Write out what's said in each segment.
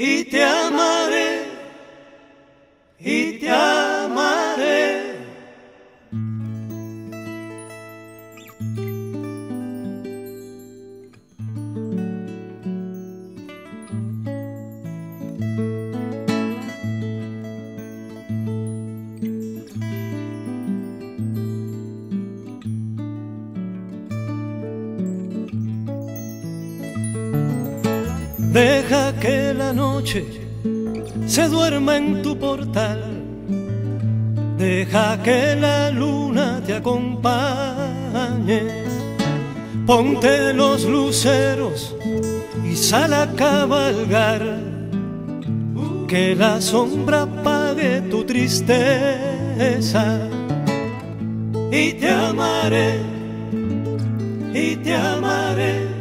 y te amaré y te amaré. Deja que la noche se duerma en tu portal. Deja que la luna te acompañe. Ponte los luceros y sal a cabalgar. Que la sombra apague tu tristeza. Y te amaré, y te amaré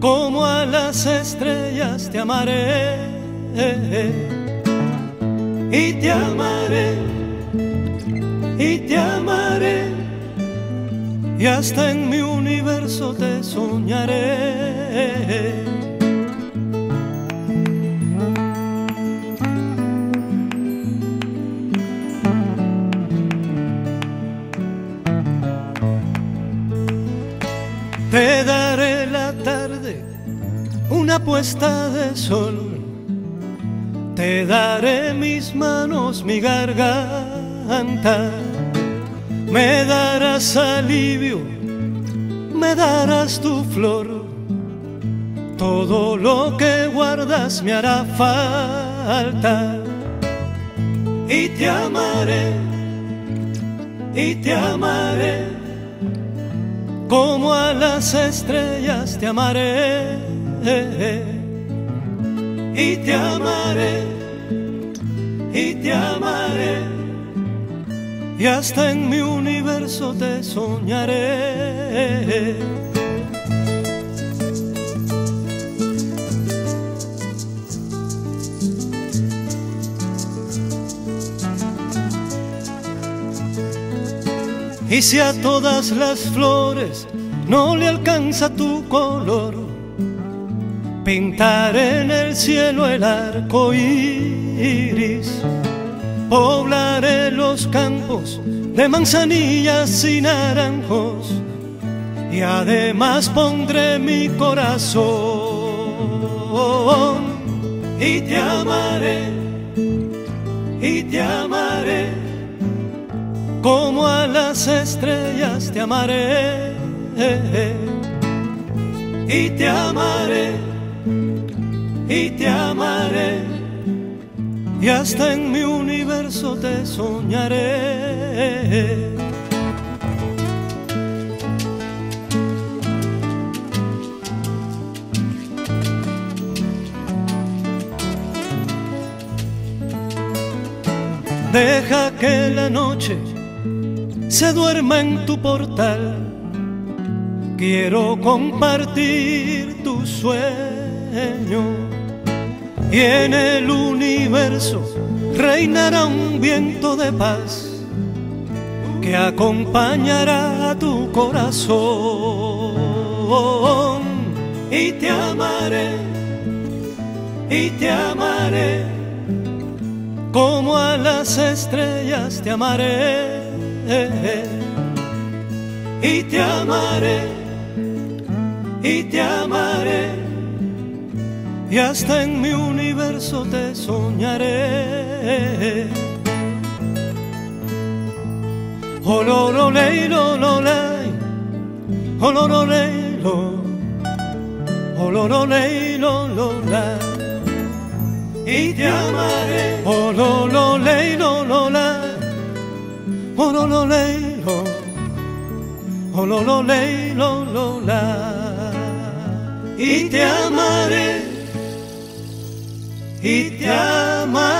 como a las estrellas te amaré y te amaré y te amaré y hasta en mi universo te soñaré. Te una puesta de sol. Te daré mis manos, mi garganta. Me darás alivio, me darás tu flor. Todo lo que guardas me hará falta. Y te amaré, y te amaré como a las estrellas te amaré y te amaré y te amaré y hasta en mi universo te soñaré. Y si a todas las flores no le alcanza tu color, pintaré en el cielo el arco iris, poblaré los campos de manzanillas y naranjos, y además pondré mi corazón y te amaré, y te amaré. Como a las estrellas te amaré y te amaré y te amaré y hasta en mi universo te soñaré. Deja que la noche se duerma en tu portal. Quiero compartir tu sueño y en el universo reinará un viento de paz que acompañará a tu corazón. Y te amaré y te amaré. Como a las estrellas te amaré. Y te amaré, y te amaré, y hasta en mi universo te soñaré. Oh, oh, oh, lo, ley, lo, lo, la, y te amaré, oh, lo, lo, ley, lo, lo, la, oh y te amaré